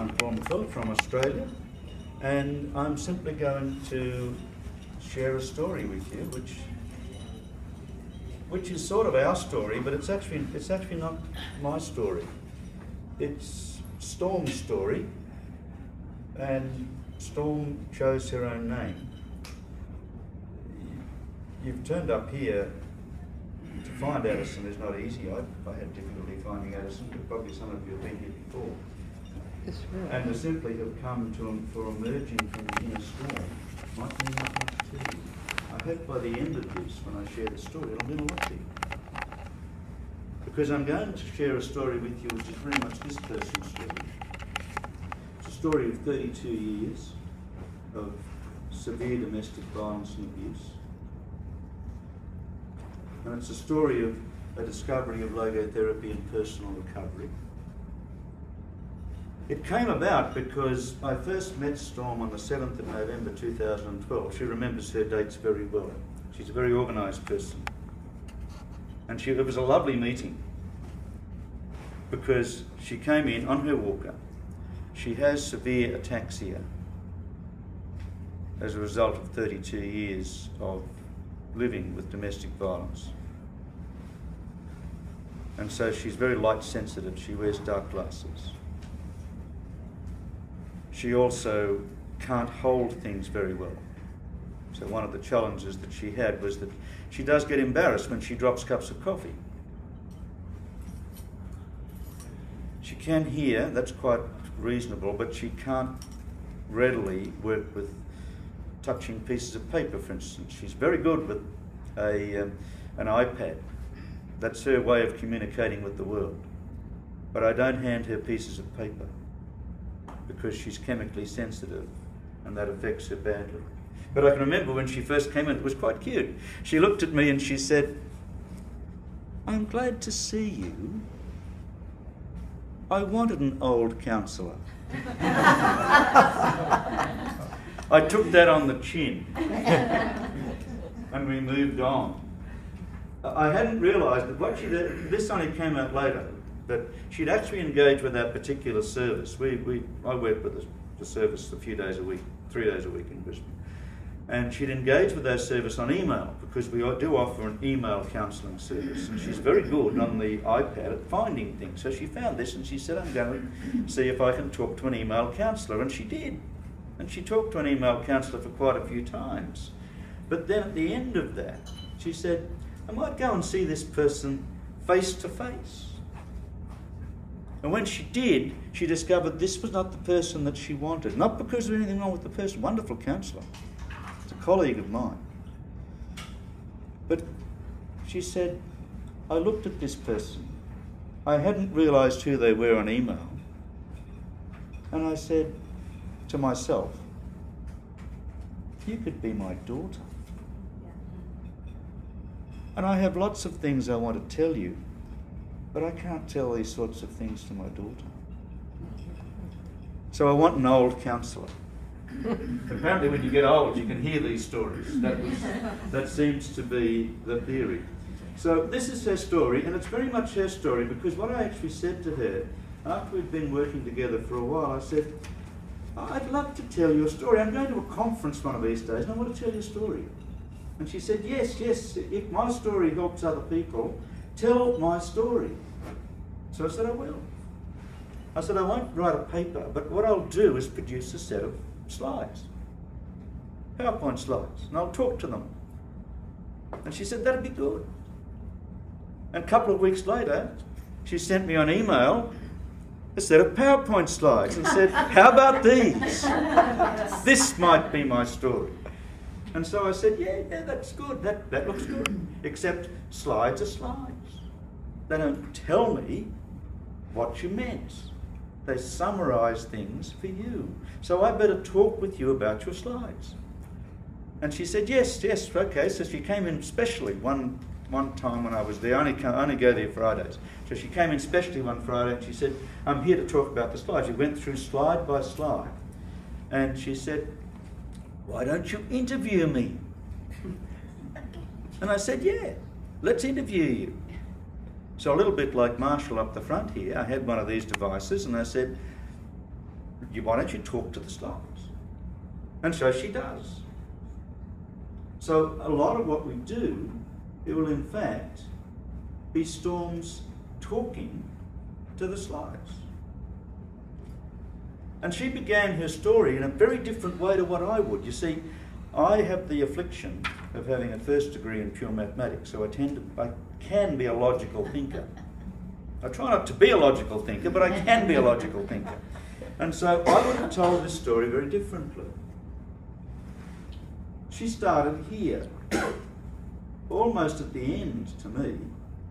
I'm Paul McQuillan from Australia, and I'm simply going to share a story with you, which which is sort of our story, but it's actually it's actually not my story. It's Storm's story, and Storm chose her own name. You've turned up here to find Addison is not easy. I, I had difficulty finding Addison, but probably some of you have been here before. And to simply have come to him for emerging from the inner storm might mean not much to you. I hope by the end of this, when I share the story, it'll mean a lot to you. Because I'm going to share a story with you which is very much this person's story. It's a story of 32 years of severe domestic violence and abuse. And it's a story of a discovery of logotherapy and personal recovery. It came about because I first met Storm on the 7th of November 2012. She remembers her dates very well. She's a very organised person. And she, it was a lovely meeting because she came in on her walker. She has severe ataxia as a result of 32 years of living with domestic violence. And so she's very light sensitive. She wears dark glasses. She also can't hold things very well. So one of the challenges that she had was that she does get embarrassed when she drops cups of coffee. She can hear, that's quite reasonable, but she can't readily work with touching pieces of paper, for instance. She's very good with a, um, an iPad. That's her way of communicating with the world. But I don't hand her pieces of paper because she's chemically sensitive and that affects her badly. But I can remember when she first came in, it was quite cute. She looked at me and she said, I'm glad to see you. I wanted an old counsellor. I took that on the chin and we moved on. I hadn't realised that what she did, this only came out later, that she'd actually engage with that particular service. We, we, I worked with the, the service a few days a week, three days a week in Brisbane. And she'd engage with that service on email because we do offer an email counselling service. And she's very good on the iPad at finding things. So she found this and she said, I'm going to see if I can talk to an email counsellor. And she did. And she talked to an email counsellor for quite a few times. But then at the end of that, she said, I might go and see this person face to face. And when she did, she discovered this was not the person that she wanted. Not because there was anything wrong with the person, wonderful counsellor. It's a colleague of mine. But she said, I looked at this person. I hadn't realised who they were on email. And I said to myself, you could be my daughter. And I have lots of things I want to tell you, but I can't tell these sorts of things to my daughter. So I want an old counsellor. Apparently, when you get old, you can hear these stories. That, was, that seems to be the theory. So this is her story, and it's very much her story because what I actually said to her after we'd been working together for a while, I said, I'd love to tell you a story. I'm going to a conference one of these days, and I want to tell you a story. And she said, Yes, yes, if my story helps other people, tell my story. So I said, I will. I said, I won't write a paper, but what I'll do is produce a set of slides, PowerPoint slides, and I'll talk to them. And she said, That'd be good. And a couple of weeks later, she sent me on email a set of PowerPoint slides and said, How about these? this might be my story. And so I said, Yeah, yeah, that's good. That, that looks good. Except slides are slides. They don't tell me what you meant. They summarise things for you. So I better talk with you about your slides. And she said, Yes, yes, okay. So she came in specially one, one time when I was there. I only, come, only go there Fridays. So she came in specially one Friday and she said, I'm here to talk about the slides. She went through slide by slide. And she said, Why don't you interview me? And I said, Yeah, let's interview you. So, a little bit like Marshall up the front here, I had one of these devices and I said, why don't you talk to the slides? And so she does. So a lot of what we do, it will in fact be Storms talking to the slides. And she began her story in a very different way to what I would. You see, I have the affliction of having a first degree in pure mathematics, so I tend to, I can be a logical thinker. I try not to be a logical thinker, but I can be a logical thinker. And so I would have told this story very differently. She started here, almost at the end to me,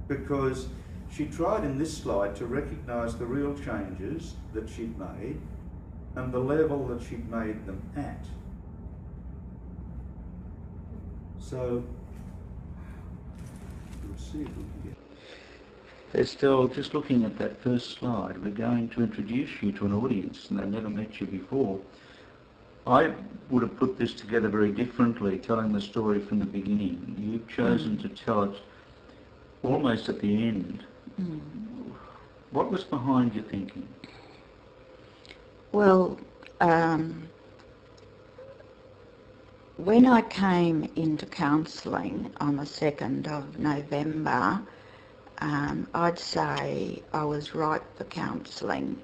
because she tried in this slide to recognise the real changes that she'd made and the level that she'd made them at. So, see if we can get. Estelle, just looking at that first slide, we're going to introduce you to an audience and they've never met you before. I would have put this together very differently, telling the story from the beginning. You've chosen mm. to tell it almost at the end. Mm. What was behind your thinking? Well, um, when I came into counselling on the 2nd of November, um, I'd say I was ripe for counselling.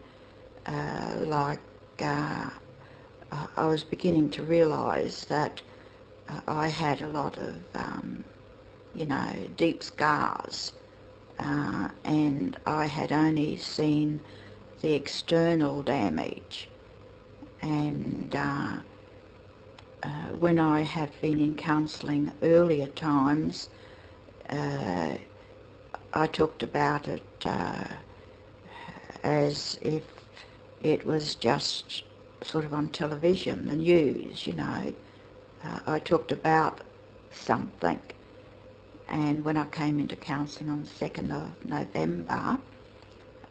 Uh, like uh, I was beginning to realise that uh, I had a lot of, um, you know, deep scars, uh, and I had only seen the external damage. And uh, when I have been in counselling earlier times, uh, I talked about it uh, as if it was just sort of on television, the news, you know. Uh, I talked about something. And when I came into counselling on the 2nd of November,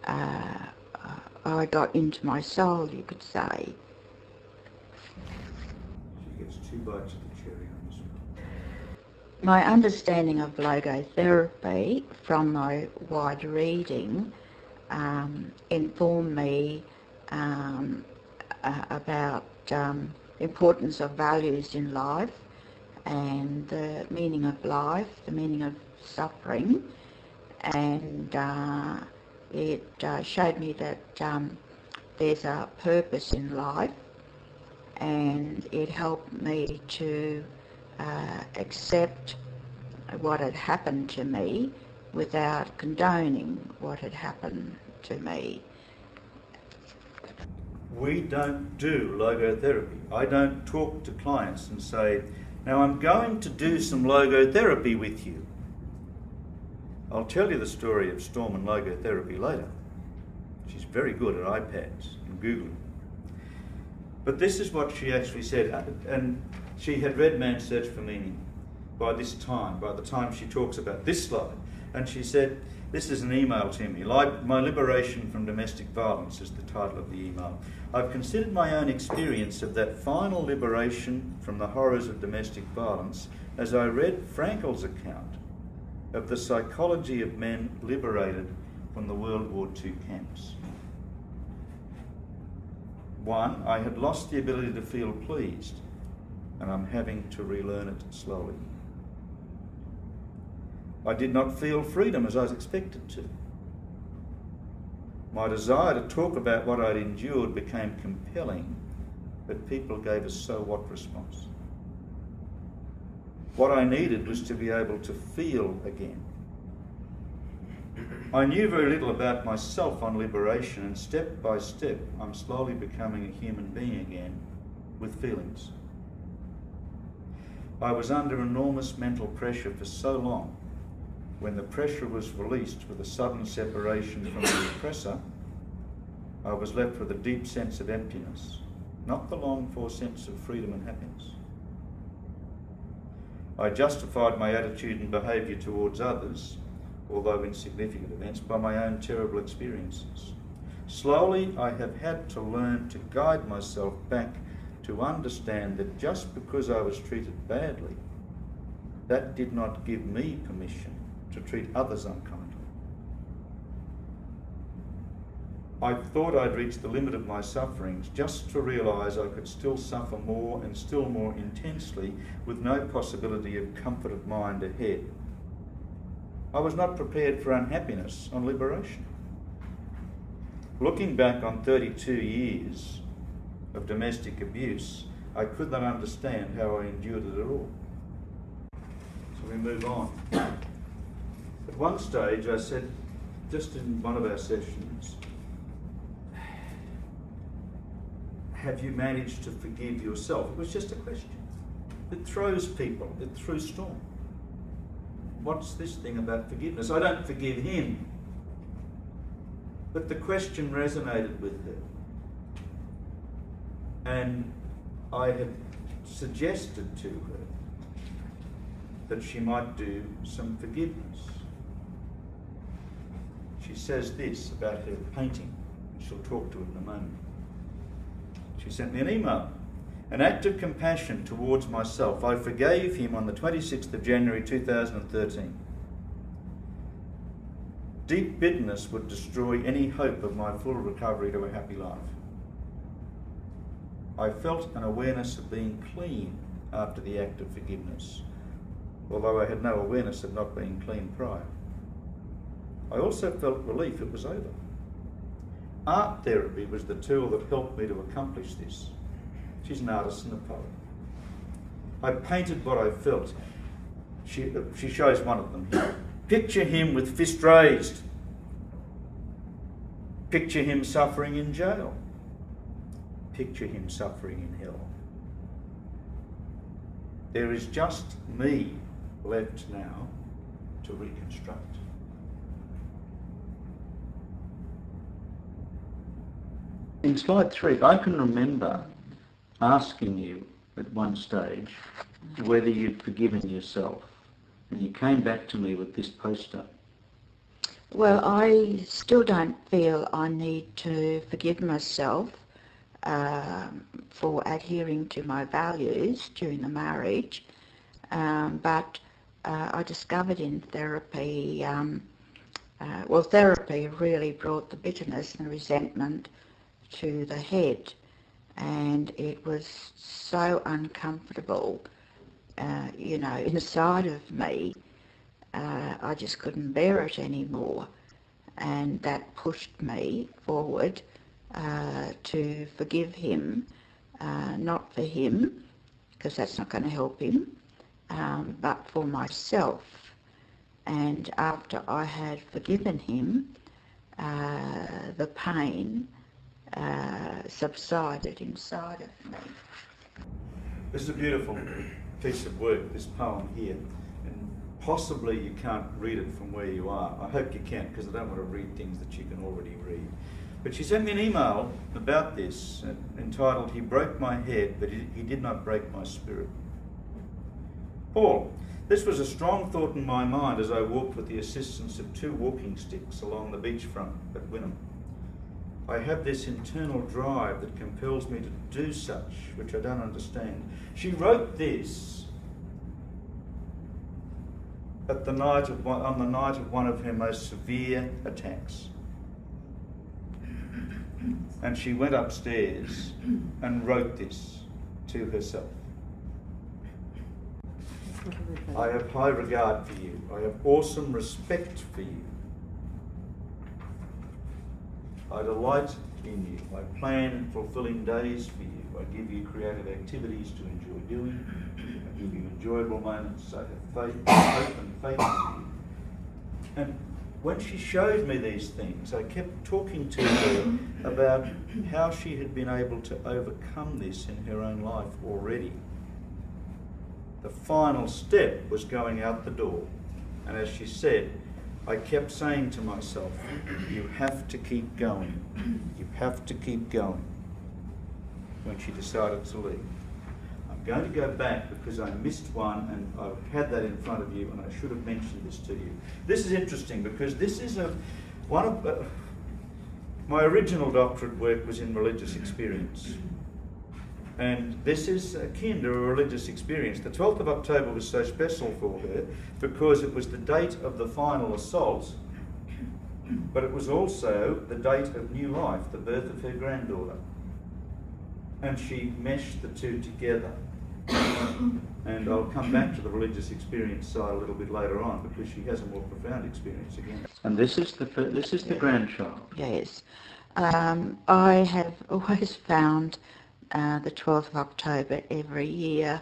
uh, I got into my soul, you could say. Gets two bites of the cherry on. My understanding of logotherapy from my wide reading um, informed me um, about um, importance of values in life and the meaning of life, the meaning of suffering, and uh, it uh, showed me that um, there's a purpose in life and it helped me to uh, accept what had happened to me without condoning what had happened to me. We don't do logotherapy. I don't talk to clients and say, now I'm going to do some logotherapy with you. I'll tell you the story of Storm and logotherapy later. She's very good at iPads and Googling. But this is what she actually said, uh, and she had read Man's Search for Meaning by this time, by the time she talks about this slide. And she said, This is an email to me. Like my Liberation from Domestic Violence is the title of the email. I've considered my own experience of that final liberation from the horrors of domestic violence as I read Frankl's account of the psychology of men liberated from the World War II camps. One, I had lost the ability to feel pleased, and I'm having to relearn it slowly. I did not feel freedom as I was expected to. My desire to talk about what I'd endured became compelling, but people gave a so what response. What I needed was to be able to feel again. I knew very little about myself on liberation, and step by step, I'm slowly becoming a human being again with feelings. I was under enormous mental pressure for so long. When the pressure was released with a sudden separation from the oppressor, I was left with a deep sense of emptiness, not the longed for sense of freedom and happiness. I justified my attitude and behaviour towards others, although insignificant events, by my own terrible experiences. Slowly, I have had to learn to guide myself back to understand that just because I was treated badly, that did not give me permission to treat others unkindly. I thought I'd reached the limit of my sufferings just to realise I could still suffer more and still more intensely with no possibility of comfort of mind ahead. I was not prepared for unhappiness on liberation. Looking back on 32 years of domestic abuse, I could not understand how I endured it at all. So we move on. At one stage, I said, just in one of our sessions, have you managed to forgive yourself? It was just a question. It throws people, it threw Storm. What's this thing about forgiveness? I don't forgive him. But the question resonated with her. And I had suggested to her that she might do some forgiveness. She says this about her painting. And she'll talk to it in a moment. She sent me an email. An act of compassion towards myself. I forgave him on the 26th of January 2013. Deep bitterness would destroy any hope of my full recovery to a happy life. I felt an awareness of being clean after the act of forgiveness, although I had no awareness of not being clean prior. I also felt relief it was over. Art therapy was the tool that helped me to accomplish this. She's an artist and a poet. I painted what I felt. She, she shows one of them here. Picture him with fist raised. Picture him suffering in jail. Picture him suffering in hell. There is just me left now to reconstruct. In slide three, I can remember asking you at one stage whether you'd forgiven yourself, and you came back to me with this poster. Well, I still don't feel I need to forgive myself um, for adhering to my values during the marriage, um, but uh, I discovered in therapy, um, uh, well, therapy really brought the bitterness and resentment to the head and it was so uncomfortable, uh, you know, inside of me. Uh, I just couldn't bear it anymore, and that pushed me forward uh, to forgive him, uh, not for him, because that's not going to help him, um, but for myself. And after I had forgiven him, uh, the pain uh, subsided inside of me. This is a beautiful piece of work, this poem here, and possibly you can't read it from where you are. I hope you can, because I don't want to read things that you can already read. But she sent me an email about this uh, entitled, He Broke My Head, but he, he did not break my spirit. Paul, this was a strong thought in my mind as I walked with the assistance of two walking sticks along the beachfront at Wynnum. I have this internal drive that compels me to do such, which I don't understand. She wrote this at the night of one, on the night of one of her most severe attacks. And she went upstairs and wrote this to herself. I have high regard for you. I have awesome respect for you. I delight in you. I plan fulfilling days for you. I give you creative activities to enjoy doing. I give you enjoyable moments. I have faith, hope and faith in you. And when she showed me these things, I kept talking to her about how she had been able to overcome this in her own life already. The final step was going out the door. And as she said, I kept saying to myself, you have to keep going. You have to keep going. When she decided to leave. I'm going to go back because I missed one and I've had that in front of you and I should have mentioned this to you. This is interesting because this is a, one of, uh, my original doctorate work was in religious experience. And this is akin to a religious experience. The 12th of October was so special for her because it was the date of the final assault but it was also the date of new life, the birth of her granddaughter. And she meshed the two together. and I'll come back to the religious experience side a little bit later on because she has a more profound experience again. And this is the this is the grandchild. Yes, um, I have always found uh, the 12th of October every year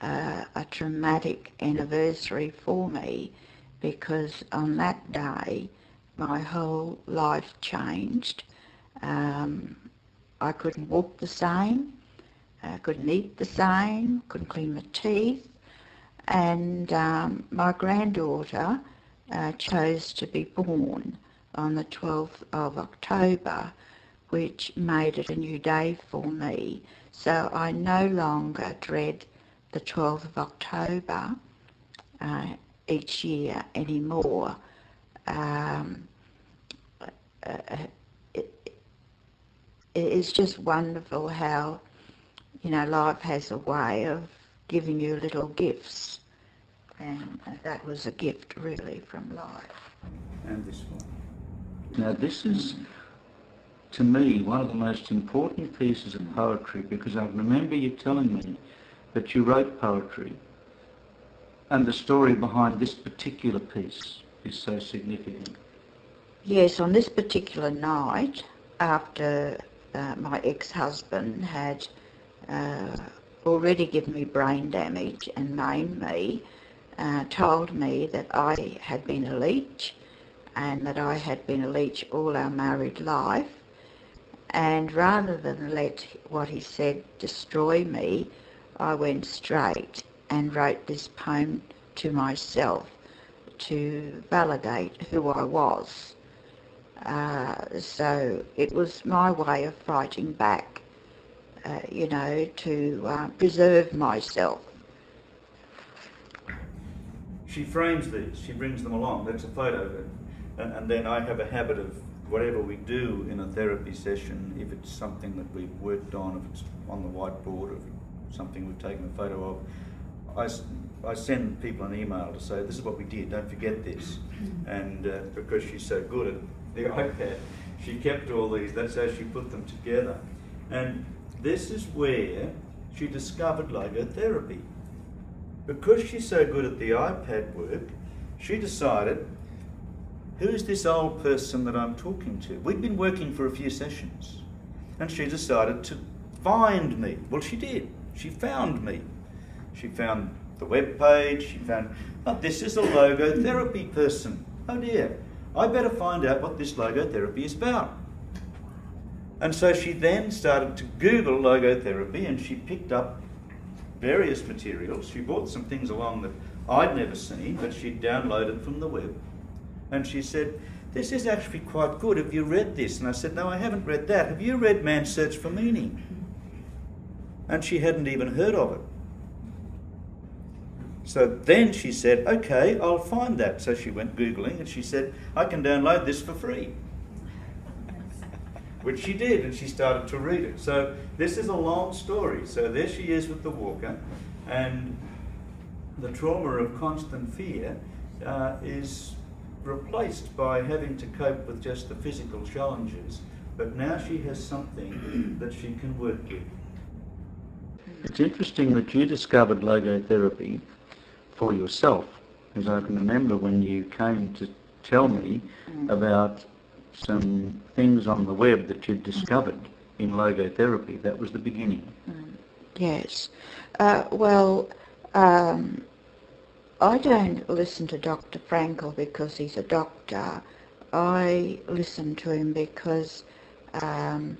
uh, a traumatic anniversary for me because on that day my whole life changed. Um, I couldn't walk the same, I couldn't eat the same, couldn't clean my teeth, and um, my granddaughter uh, chose to be born on the 12th of October, which made it a new day for me. So I no longer dread the 12th of October uh, each year anymore. Um, uh, it, it's just wonderful how, you know, life has a way of giving you little gifts. And that was a gift really from life. And this one. Now this is, to me, one of the most important pieces of poetry because I remember you telling me that you wrote poetry and the story behind this particular piece is so significant. Yes, on this particular night, after uh, my ex-husband had uh, already given me brain damage and maimed me, uh, told me that I had been a leech and that I had been a leech all our married life. And rather than let what he said destroy me, I went straight and wrote this poem to myself to validate who I was. Uh, so it was my way of fighting back, uh, you know, to uh, preserve myself. She frames these, she brings them along, that's a photo of it. And, and then I have a habit of whatever we do in a therapy session, if it's something that we've worked on, if it's on the whiteboard, if it's something we've taken a photo of, I, I send people an email to say, this is what we did, don't forget this. And uh, because she's so good at the iPad, she kept all these, that's how she put them together. And this is where she discovered logotherapy. Because she's so good at the iPad work, she decided, who's this old person that I'm talking to? We'd been working for a few sessions. And she decided to find me. Well, she did. She found me. She found the web page. She found, oh, this is a logotherapy person. Oh dear, I better find out what this logotherapy is about. And so she then started to Google logotherapy and she picked up various materials. She brought some things along that I'd never seen, but she'd downloaded from the web. And she said, This is actually quite good. Have you read this? And I said, No, I haven't read that. Have you read Man's Search for Meaning? and she hadn't even heard of it. So then she said, okay, I'll find that. So she went Googling and she said, I can download this for free. Which she did, and she started to read it. So this is a long story. So there she is with the walker, and the trauma of constant fear uh, is replaced by having to cope with just the physical challenges. But now she has something that she can work with. It's interesting that you discovered logotherapy for yourself, because I can remember when you came to tell me mm. about some things on the web that you'd discovered in logotherapy. That was the beginning. Mm. Yes. Uh, well, um, I don't listen to Dr. Frankl because he's a doctor. I listen to him because um,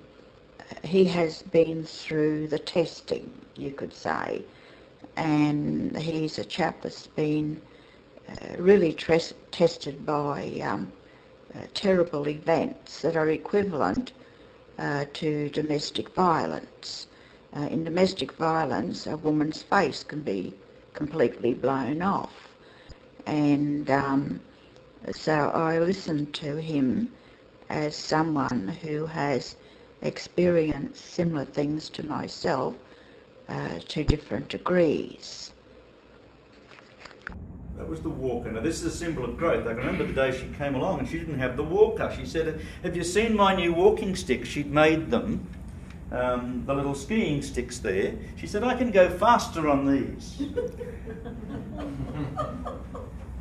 he has been through the testing, you could say, and he's a chap that's been uh, really tres- tested by um, uh, terrible events that are equivalent uh, to domestic violence. Uh, in domestic violence, a woman's face can be completely blown off. And um, so I listen to him as someone who has experienced similar things to myself uh, to different degrees. That was the walker. Now, this is a symbol of growth. I can remember the day she came along and she didn't have the walker. She said, Have you seen my new walking sticks? She'd made them, um, the little skiing sticks there. She said, I can go faster on these.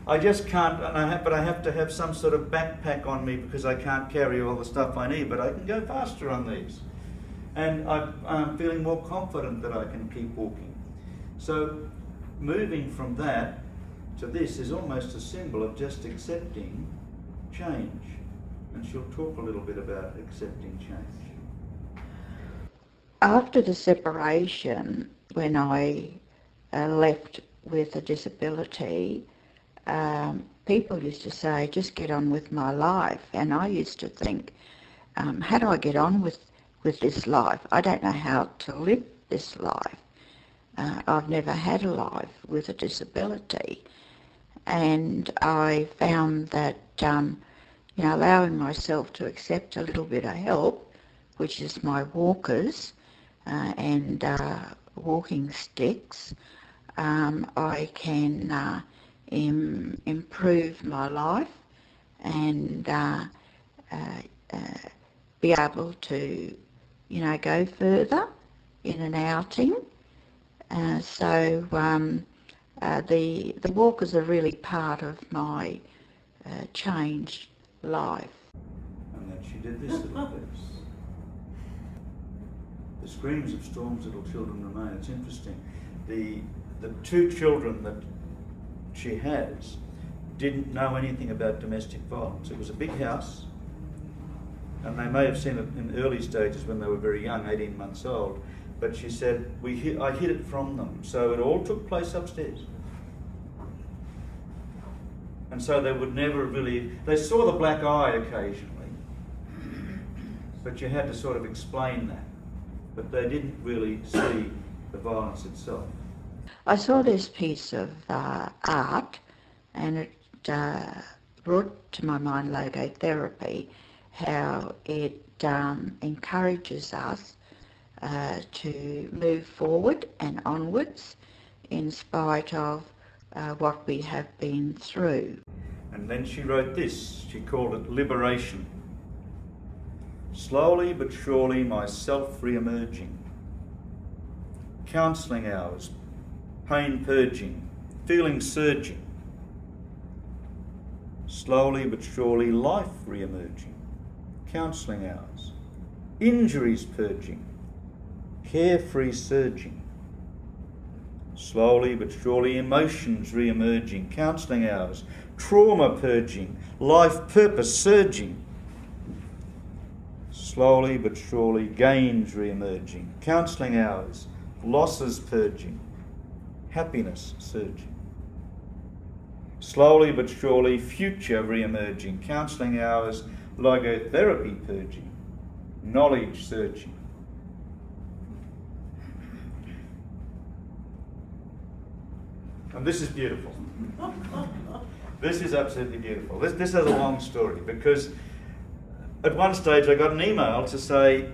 I just can't, and I have, but I have to have some sort of backpack on me because I can't carry all the stuff I need, but I can go faster on these. And I, I'm feeling more confident that I can keep walking. So, moving from that, to this is almost a symbol of just accepting change. And she'll talk a little bit about accepting change. After the separation, when I uh, left with a disability, um, people used to say, just get on with my life. And I used to think, um, how do I get on with, with this life? I don't know how to live this life. Uh, I've never had a life with a disability and I found that um, you know allowing myself to accept a little bit of help, which is my walkers and uh, walking sticks, um, I can uh, Im- improve my life and uh, uh, uh, be able to you know go further in an outing. so. Um, uh, the the walkers are really part of my uh, changed life. And then she did this little. The screams of storms little children remain. It's interesting. The the two children that she has didn't know anything about domestic violence. It was a big house, and they may have seen it in early stages when they were very young, 18 months old but she said, we I hid it from them. So it all took place upstairs. And so they would never really, they saw the black eye occasionally, but you had to sort of explain that. But they didn't really see the violence itself. I saw this piece of uh, art and it uh, brought to my mind logotherapy, how it um, encourages us uh, to move forward and onwards in spite of uh, what we have been through. And then she wrote this, she called it Liberation. Slowly but surely, my self re emerging. Counselling hours, pain purging, feeling surging. Slowly but surely, life re emerging. Counselling hours, injuries purging, carefree surging. Slowly but surely, emotions re emerging, counselling hours, trauma purging, life purpose surging. Slowly but surely, gains re emerging, counselling hours, losses purging, happiness surging. Slowly but surely, future re emerging, counselling hours, logotherapy purging, knowledge surging. And this is beautiful. this is absolutely beautiful. This, this has a long story because at one stage I got an email to say,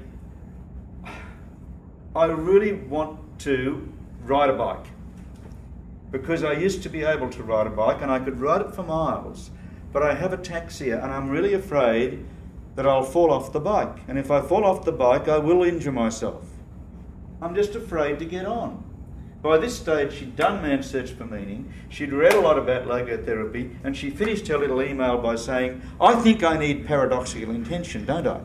I really want to ride a bike because I used to be able to ride a bike and I could ride it for miles, but I have a ataxia and I'm really afraid that I'll fall off the bike. And if I fall off the bike, I will injure myself. I'm just afraid to get on. By this stage, she'd done Man's Search for Meaning, she'd read a lot about logotherapy, and she finished her little email by saying, I think I need paradoxical intention, don't I?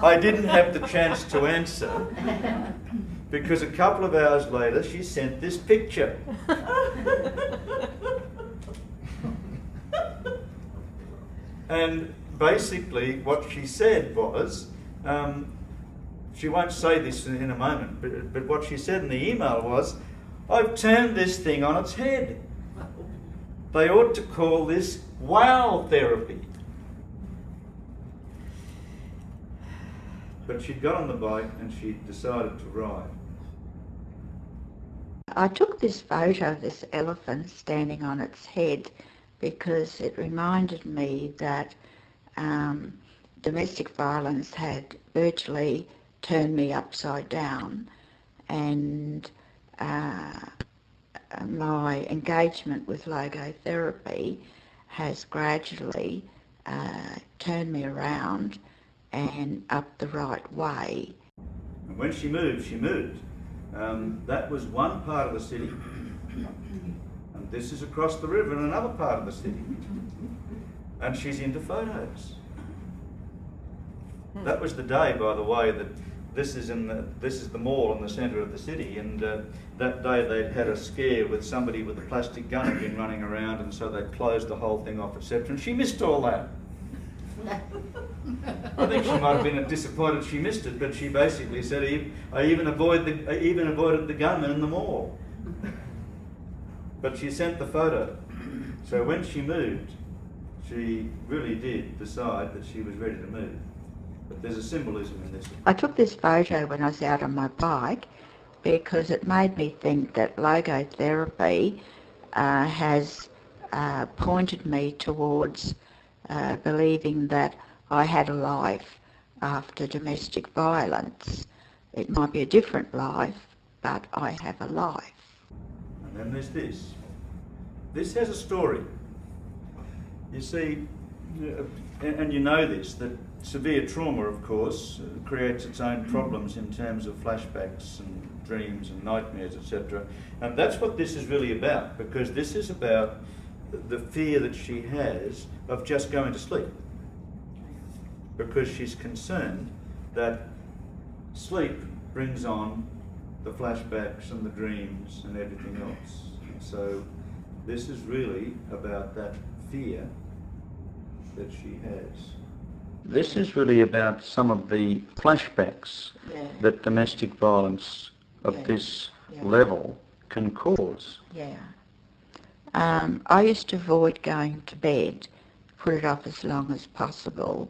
I didn't have the chance to answer because a couple of hours later she sent this picture. and basically what she said was, um, she won't say this in a moment, but, but what she said in the email was, I've turned this thing on its head. They ought to call this wow therapy. But she'd got on the bike and she decided to ride. I took this photo of this elephant standing on its head because it reminded me that um, domestic violence had virtually turned me upside down. and uh, my engagement with logotherapy has gradually uh, turned me around and up the right way. And when she moved, she moved. Um, that was one part of the city. And this is across the river in another part of the city. And she's into photos. That was the day, by the way, that this is in the this is the mall in the centre of the city, and uh, that day they'd had a scare with somebody with a plastic gun had been running around, and so they'd closed the whole thing off, etc. And she missed all that. I think she might have been disappointed she missed it, but she basically said, "I even avoid the, I even avoided the gunman in the mall." but she sent the photo. So when she moved, she really did decide that she was ready to move. But there's a symbolism in this. I took this photo when I was out on my bike because it made me think that logotherapy uh, has uh, pointed me towards uh, believing that I had a life after domestic violence. It might be a different life, but I have a life. And then there's this. This has a story. You see, uh, and you know this, that severe trauma, of course, uh, creates its own problems in terms of flashbacks and dreams and nightmares, etc. And that's what this is really about, because this is about the fear that she has of just going to sleep. Because she's concerned that sleep brings on the flashbacks and the dreams and everything else. So this is really about that fear that she has. This is really about some of the flashbacks Yeah. that domestic violence of Yeah. this Yeah. level can cause. Yeah. Um, I used to avoid going to bed, put it off as long as possible,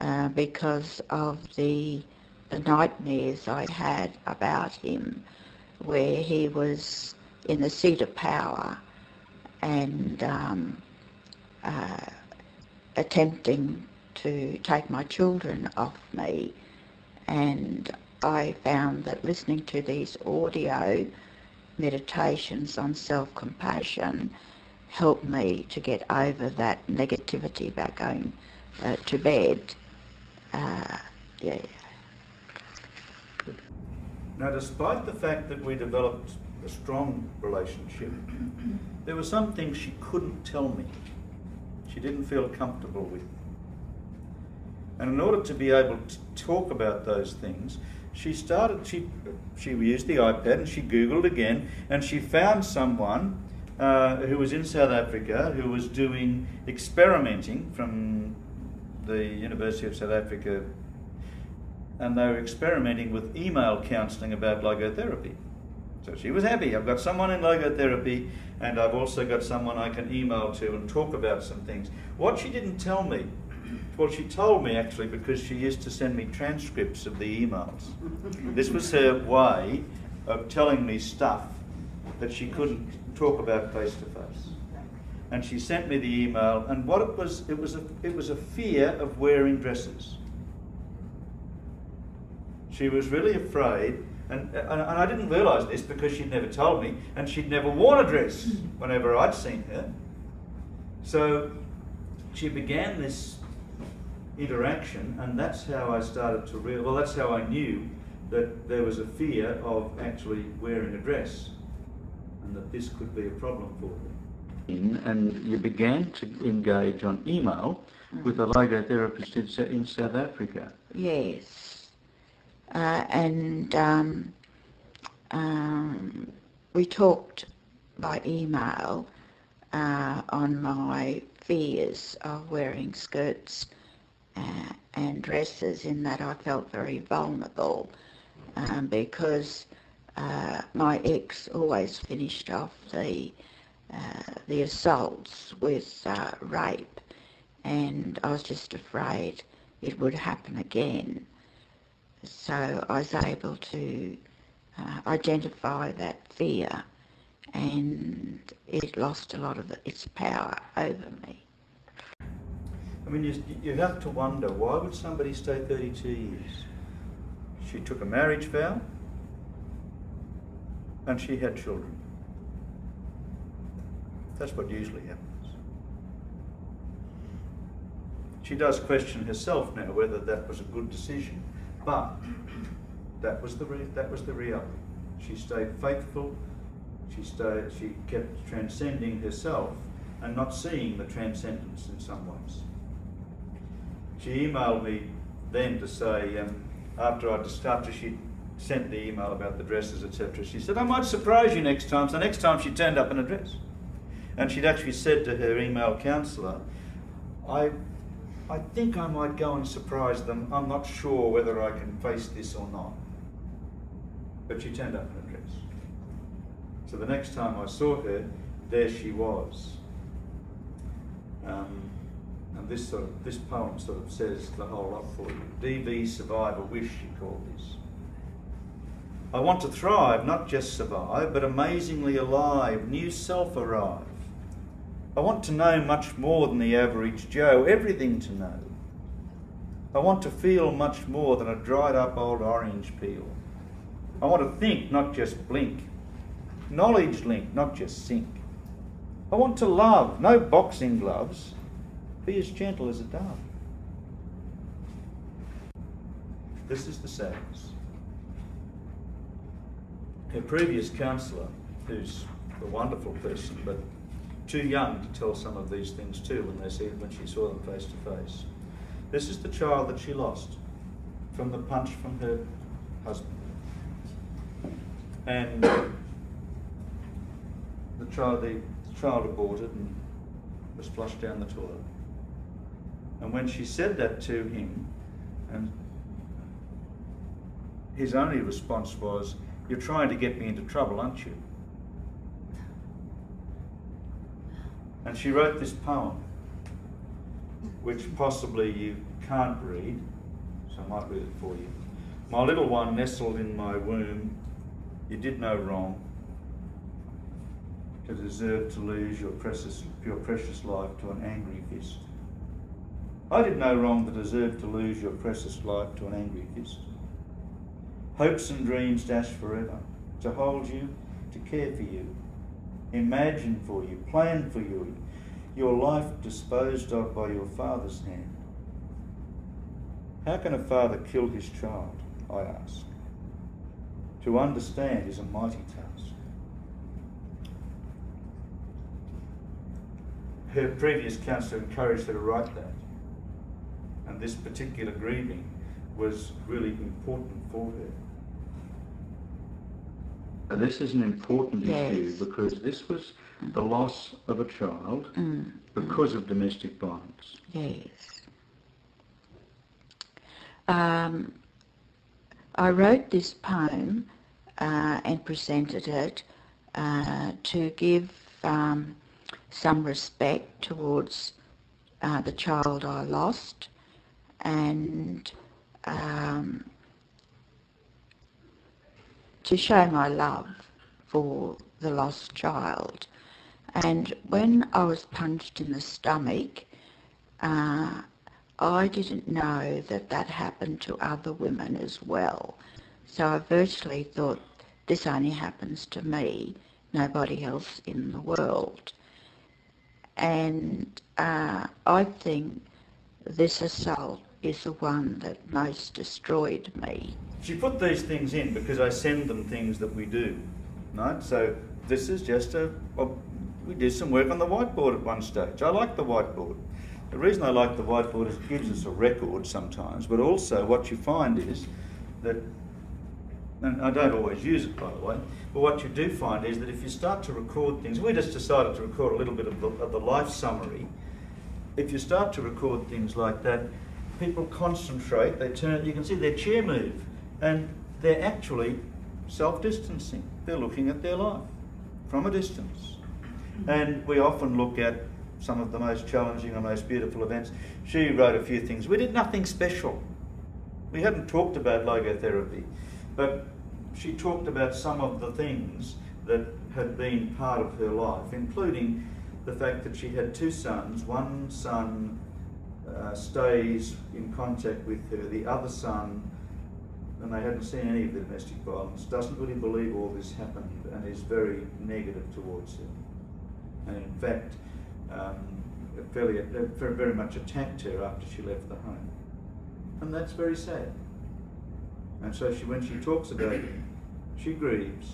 uh, because of the the nightmares I had about him, where he was in the seat of power and um, uh, attempting to take my children off me. And I found that listening to these audio meditations on self-compassion helped me to get over that negativity about going uh, to bed. Uh, yeah. Now, despite the fact that we developed a strong relationship, there were some things she couldn't tell me. She didn't feel comfortable with. And in order to be able to talk about those things, she started, she, she used the iPad and she Googled again and she found someone uh, who was in South Africa who was doing experimenting from the University of South Africa and they were experimenting with email counselling about logotherapy. So she was happy. I've got someone in logotherapy, and I've also got someone I can email to and talk about some things. What she didn't tell me, well, she told me actually because she used to send me transcripts of the emails. this was her way of telling me stuff that she couldn't talk about face to face. And she sent me the email, and what it was, it was a, it was a fear of wearing dresses. She was really afraid, and, and, and I didn't realise this because she'd never told me, and she'd never worn a dress whenever I'd seen her. So she began this interaction, and that's how I started to realize, well, that's how I knew that there was a fear of actually wearing a dress, and that this could be a problem for her. And you began to engage on email with a logotherapist in, in South Africa. Yes. Uh, and um, um, we talked by email uh, on my fears of wearing skirts uh, and dresses in that I felt very vulnerable um, because uh, my ex always finished off the uh, the assaults with uh, rape and I was just afraid it would happen again. So I was able to uh, identify that fear and it lost a lot of its power over me. I mean, you, you have to wonder why would somebody stay 32 years? She took a marriage vow, and she had children. That's what usually happens. She does question herself now whether that was a good decision, but that was the that was the reality. She stayed faithful. She stayed. She kept transcending herself and not seeing the transcendence in some ways. She emailed me then to say um, after I after she sent the email about the dresses etc. She said I might surprise you next time. So next time she turned up in a dress, and she'd actually said to her email counsellor, I I think I might go and surprise them. I'm not sure whether I can face this or not. But she turned up in a dress. So the next time I saw her, there she was. Um, and this sort of this poem sort of says the whole lot for you. DV Survivor Wish, she called this. I want to thrive, not just survive, but amazingly alive, new self arrive. I want to know much more than the average Joe, everything to know. I want to feel much more than a dried up old orange peel. I want to think, not just blink. Knowledge link, not just sink. I want to love, no boxing gloves. Be as gentle as a dove. This is the sadness. Her previous counsellor, who's a wonderful person, but too young to tell some of these things too when they see when she saw them face to face. This is the child that she lost from the punch from her husband. And the child the child aborted and was flushed down the toilet. And when she said that to him, and his only response was, You're trying to get me into trouble, aren't you? And she wrote this poem, which possibly you can't read, so I might read it for you. My little one nestled in my womb, you did no wrong to deserve to lose your precious, your precious life to an angry fist. I did no wrong to deserve to lose your precious life to an angry fist. Hopes and dreams dash forever, to hold you, to care for you, imagine for you, plan for you, your life disposed of by your father's hand. How can a father kill his child? I ask. To understand is a mighty task. Her previous counsellor encouraged her to write that. And this particular grieving was really important for her. This is an important yes. issue because this was the loss of a child mm. because of domestic violence. Yes. Um, I wrote this poem uh, and presented it uh, to give um, some respect towards uh, the child I lost and um, to show my love for the lost child. And when I was punched in the stomach, uh, I didn't know that that happened to other women as well. So I virtually thought this only happens to me, nobody else in the world. And uh, I think this assault is the one that most destroyed me. She put these things in because I send them things that we do, right? So this is just a, well, we did some work on the whiteboard at one stage. I like the whiteboard. The reason I like the whiteboard is it gives us a record sometimes, but also what you find is that, and I don't always use it by the way, but what you do find is that if you start to record things, we just decided to record a little bit of the, of the life summary. If you start to record things like that, people concentrate, they turn, you can see their chair move, and they're actually self distancing. They're looking at their life from a distance. And we often look at some of the most challenging and most beautiful events. She wrote a few things. We did nothing special. We hadn't talked about logotherapy, but she talked about some of the things that had been part of her life, including the fact that she had two sons. One son uh, stays in contact with her, the other son and they hadn't seen any of the domestic violence, doesn't really believe all this happened and is very negative towards it. And in fact, um, fairly, very, very much attacked her after she left the home. And that's very sad. And so she, when she talks about it, she grieves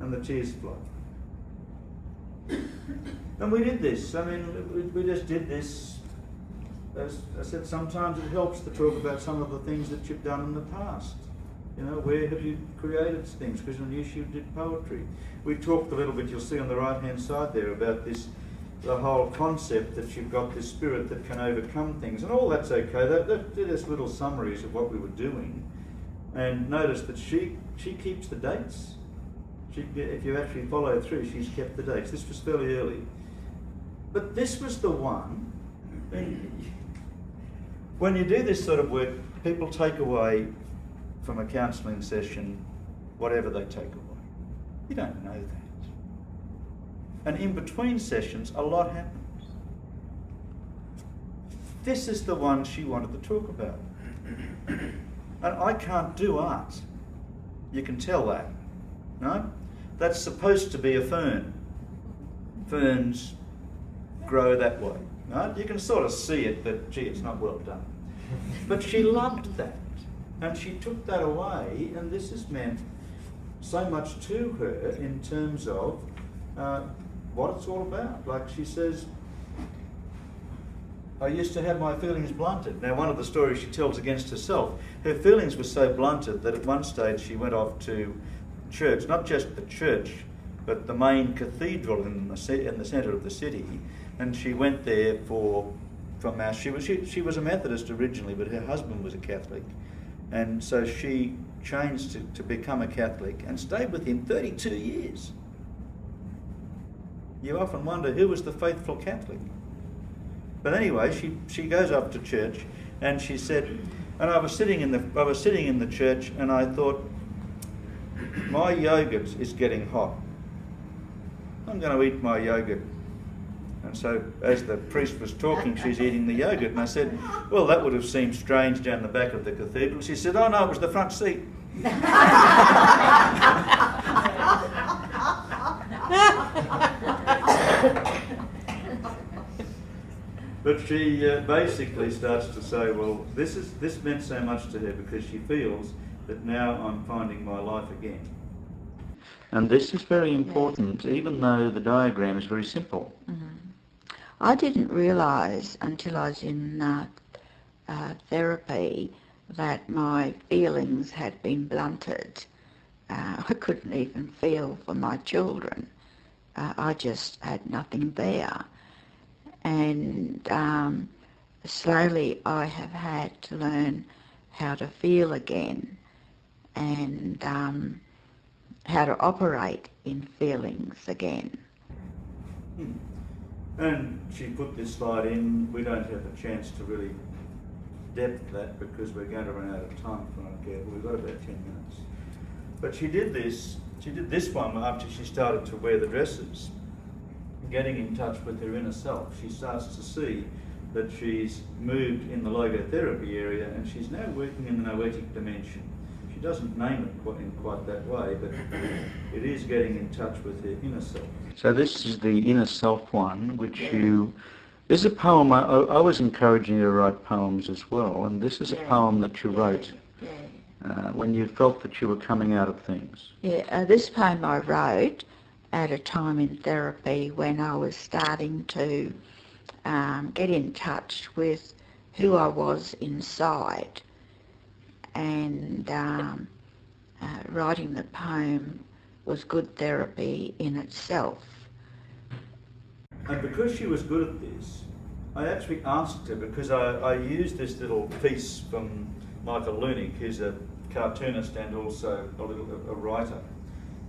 and the tears flow. And we did this. I mean, we just did this. As I said, sometimes it helps to talk about some of the things that you've done in the past. You know, where have you created things? Because on you did poetry. We talked a little bit, you'll see on the right hand side there, about this, the whole concept that you've got this spirit that can overcome things. And all that's okay. That, that, they're just little summaries of what we were doing. And notice that she, she keeps the dates. She, if you actually follow through, she's kept the dates. This was fairly early. But this was the one. When you do this sort of work, people take away from a counselling session whatever they take away. You don't know that. And in between sessions, a lot happens. This is the one she wanted to talk about. And I can't do art. You can tell that. No? That's supposed to be a fern. Ferns grow that way. Right? You can sort of see it, but gee, it's not well done. But she loved that. And she took that away, and this has meant so much to her in terms of uh, what it's all about. Like she says, I used to have my feelings blunted. Now, one of the stories she tells against herself, her feelings were so blunted that at one stage she went off to church, not just the church, but the main cathedral in the, in the centre of the city, and she went there for for mass. She was she, she was a Methodist originally, but her husband was a Catholic, and so she changed to, to become a Catholic and stayed with him 32 years. You often wonder who was the faithful Catholic. But anyway, she, she goes up to church and she said, and I was sitting in the I was sitting in the church and I thought, my yogurt is getting hot. I'm going to eat my yogurt. And so, as the priest was talking, she's eating the yogurt. And I said, Well, that would have seemed strange down the back of the cathedral. She said, Oh, no, it was the front seat. but she uh, basically starts to say, Well, this, is, this meant so much to her because she feels that now I'm finding my life again. And this is very important, even though the diagram is very simple. Mm-hmm. I didn't realise until I was in uh, uh, therapy that my feelings had been blunted. Uh, I couldn't even feel for my children. Uh, I just had nothing there. And um, slowly I have had to learn how to feel again and um, how to operate in feelings again. Hmm. And she put this slide in. We don't have a chance to really depth that because we're going to run out of time if we're not careful. We've got about 10 minutes. But she did this, she did this one after she started to wear the dresses, getting in touch with her inner self. She starts to see that she's moved in the logotherapy area and she's now working in the noetic dimension. She doesn't name it quite in quite that way, but it is getting in touch with her inner self. So this is the inner self one, which you. This is a poem. I, I was encouraging you to write poems as well, and this is a poem that you wrote uh, when you felt that you were coming out of things. Yeah, uh, this poem I wrote at a time in therapy when I was starting to um, get in touch with who I was inside, and um, uh, writing the poem was good therapy in itself. And because she was good at this, I actually asked her because I, I used this little piece from Michael Leunig, who's a cartoonist and also a little a writer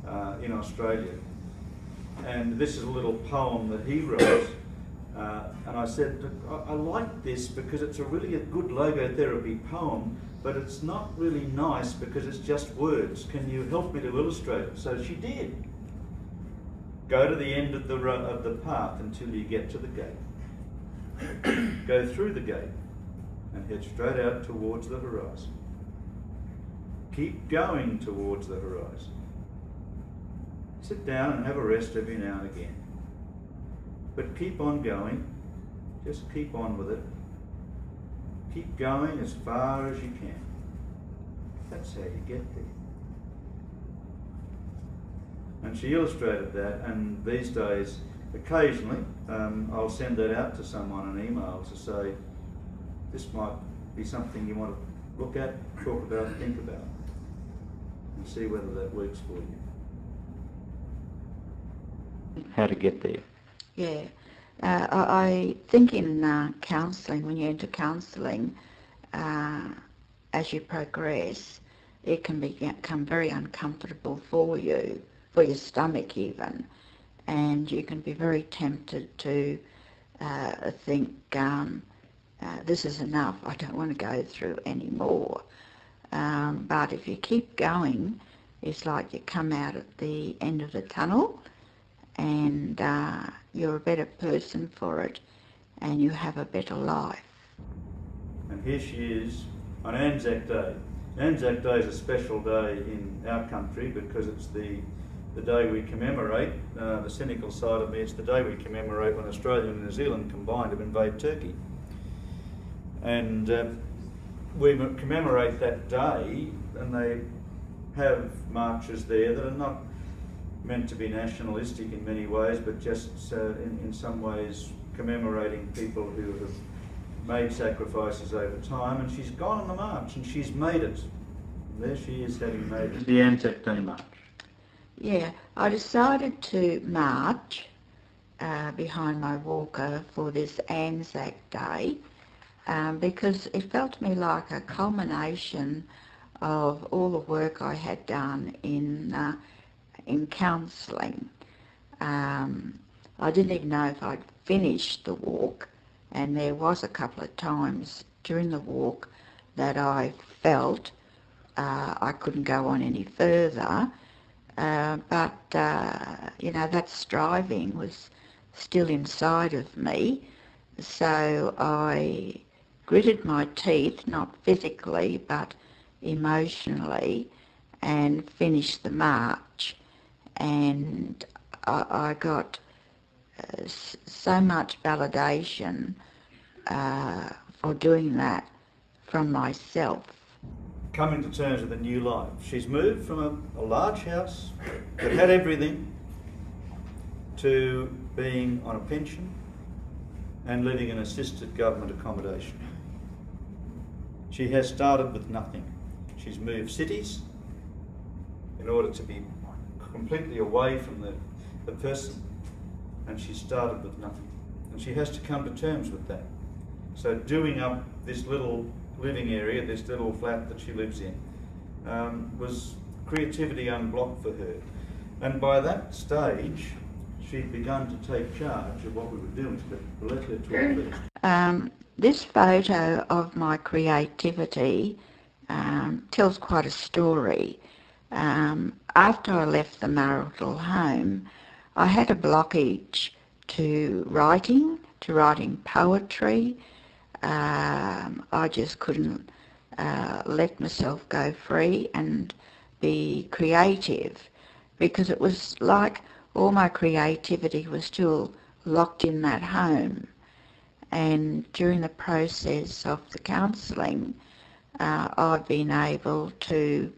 uh, in Australia. And this is a little poem that he wrote. Uh, and I said, I, I like this because it's a really a good logotherapy poem but it's not really nice because it's just words. Can you help me to illustrate it? So she did. Go to the end of the, of the path until you get to the gate. Go through the gate and head straight out towards the horizon. Keep going towards the horizon. Sit down and have a rest every now and again. But keep on going. Just keep on with it. Keep going as far as you can. That's how you get there. And she illustrated that, and these days, occasionally, um, I'll send that out to someone an email to say, this might be something you want to look at, talk about, think about, and see whether that works for you. How to get there? Yeah. Uh, I, I think in uh, counselling, when you enter counselling, uh, as you progress, it can become very uncomfortable for you, for your stomach even, and you can be very tempted to uh, think, um, uh, this is enough, I don't want to go through any more. Um, but if you keep going, it's like you come out at the end of the tunnel and uh, you're a better person for it and you have a better life. And here she is on Anzac Day. Anzac Day is a special day in our country because it's the the day we commemorate, uh, the cynical side of me, it's the day we commemorate when Australia and New Zealand combined to invade Turkey. And uh, we commemorate that day and they have marches there that are not meant to be nationalistic in many ways, but just uh, in, in some ways commemorating people who have made sacrifices over time. And she's gone on the march and she's made it. And there she is having made it. The Anzac Day March. Yeah, I decided to march uh, behind my walker for this Anzac Day um, because it felt to me like a culmination of all the work I had done in uh, in counselling. Um, I didn't even know if I'd finished the walk, and there was a couple of times during the walk that I felt uh, I couldn't go on any further. Uh, but, uh, you know, that striving was still inside of me. So I gritted my teeth, not physically, but emotionally, and finished the march and I, I got uh, so much validation uh, for doing that from myself. Coming to terms with a new life. She's moved from a, a large house that had everything to being on a pension and living in assisted government accommodation. She has started with nothing. She's moved cities in order to be completely away from the, the person and she started with nothing. And she has to come to terms with that. So doing up this little living area, this little flat that she lives in, um, was creativity unblocked for her. And by that stage, she'd begun to take charge of what we were doing. But let her talk first. Um, this photo of my creativity um, tells quite a story. Um, after I left the marital home, I had a blockage to writing, to writing poetry. Um, I just couldn't uh, let myself go free and be creative because it was like all my creativity was still locked in that home. And during the process of the counselling, uh, I've been able to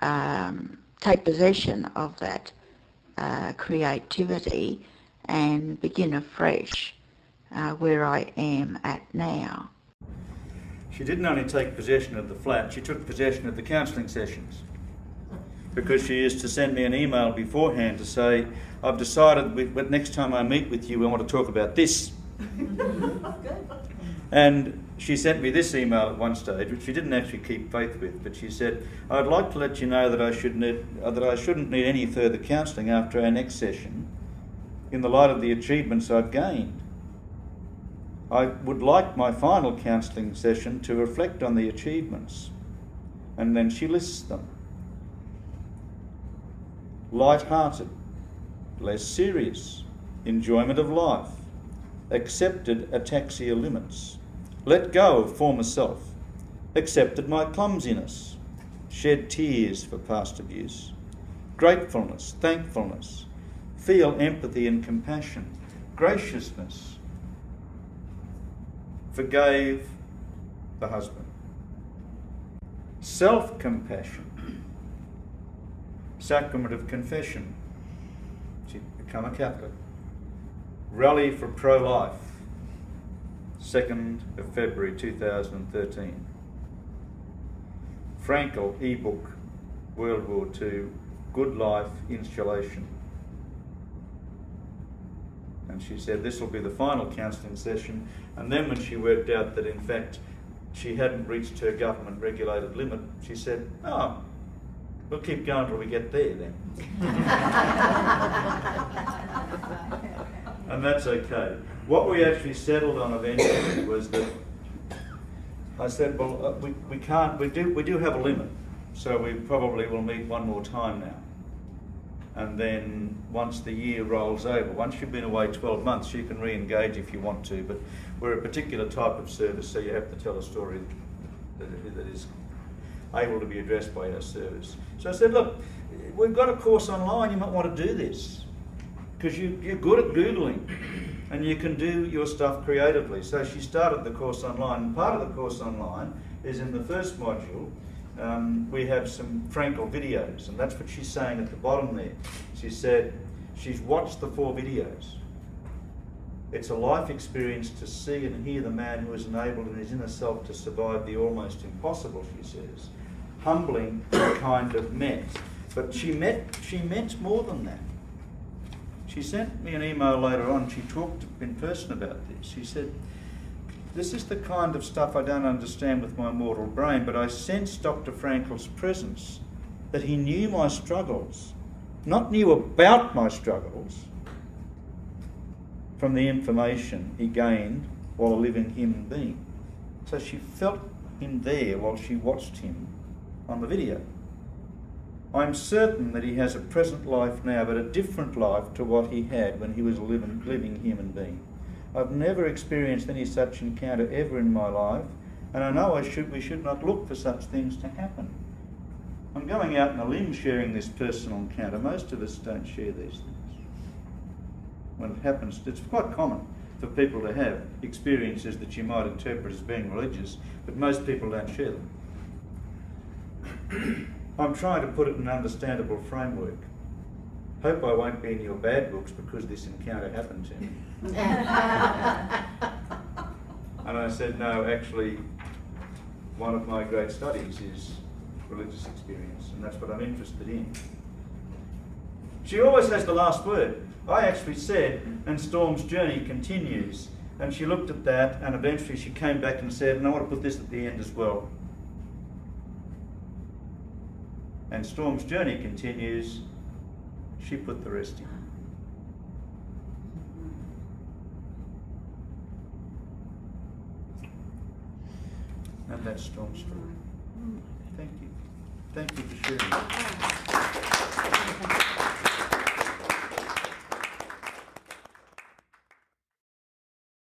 um, take possession of that uh, creativity and begin afresh uh, where I am at now. She didn't only take possession of the flat, she took possession of the counselling sessions. Because she used to send me an email beforehand to say, I've decided but next time I meet with you, we want to talk about this. and she sent me this email at one stage, which she didn't actually keep faith with, but she said, "I'd like to let you know that I should need, uh, that I shouldn't need any further counselling after our next session, in the light of the achievements I've gained. I would like my final counselling session to reflect on the achievements." And then she lists them. Light-hearted, less serious, enjoyment of life, accepted ataxia limits let go of former self, accepted my clumsiness, shed tears for past abuse, gratefulness, thankfulness, feel empathy and compassion, graciousness, forgave the husband, self compassion, sacrament of confession. She'd become a Catholic. Rally for pro life, 2nd of February 2013. Frankl ebook, World War II, Good Life Installation. And she said this will be the final counselling session. And then, when she worked out that in fact she hadn't reached her government regulated limit, she said, Oh, we'll keep going till we get there then. and that's okay. What we actually settled on eventually was that I said, well, uh, we, we can't, we do, we do have a limit, so we probably will meet one more time now. And then once the year rolls over, once you've been away 12 months, you can re engage if you want to, but we're a particular type of service, so you have to tell a story that, that is able to be addressed by our service. So I said, look, we've got a course online, you might want to do this because you, you're good at Googling and you can do your stuff creatively. So she started the course online. Part of the course online is in the first module. Um, we have some Frankl videos, and that's what she's saying at the bottom there. She said she's watched the four videos. It's a life experience to see and hear the man who has enabled in his inner self to survive the almost impossible, she says. Humbling kind of met. But she met she meant more than that. She sent me an email later on. She talked in person about this. She said, This is the kind of stuff I don't understand with my mortal brain, but I sensed Dr. Frankl's presence, that he knew my struggles, not knew about my struggles, from the information he gained while a living human being. So she felt him there while she watched him on the video. I'm certain that he has a present life now, but a different life to what he had when he was a living, living human being. I've never experienced any such encounter ever in my life, and I know I should, we should not look for such things to happen. I'm going out on a limb sharing this personal encounter. Most of us don't share these things. When it happens, it's quite common for people to have experiences that you might interpret as being religious, but most people don't share them. I'm trying to put it in an understandable framework. Hope I won't be in your bad books because this encounter happened to me. and I said, no, actually, one of my great studies is religious experience, and that's what I'm interested in. She always has the last word. I actually said, and Storm's journey continues. And she looked at that, and eventually she came back and said, and I want to put this at the end as well. And Storm's journey continues, she put the rest in. And that's Storm's story. Thank you. Thank you for sharing.